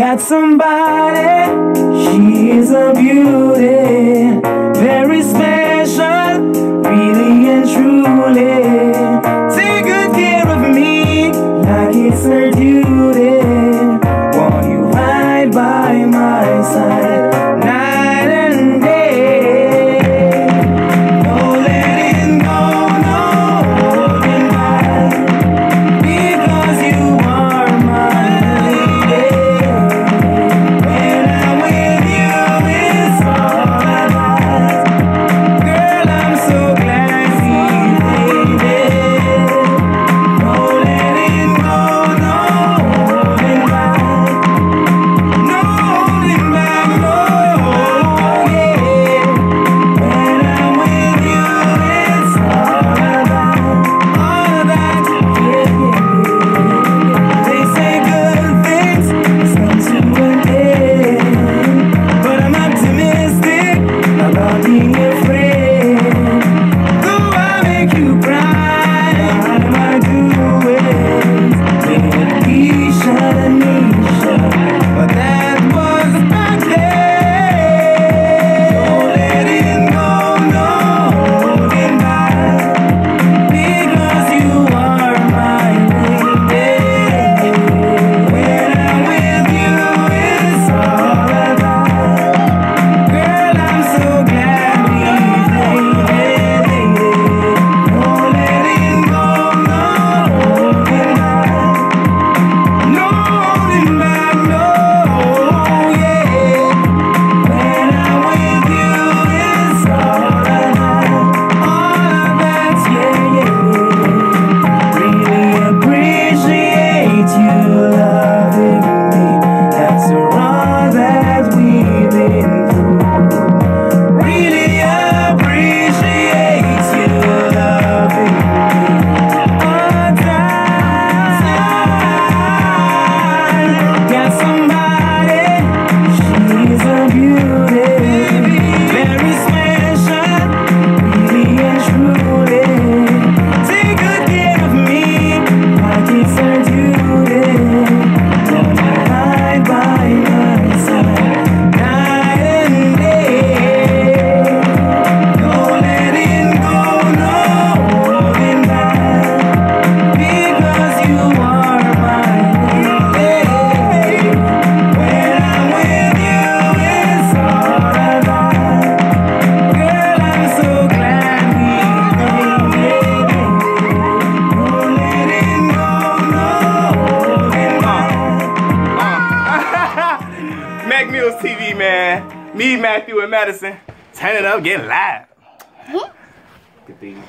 got somebody, she's a beauty. man. Me, Matthew, and Madison. Turn it up, get live. Good thing.